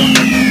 Musik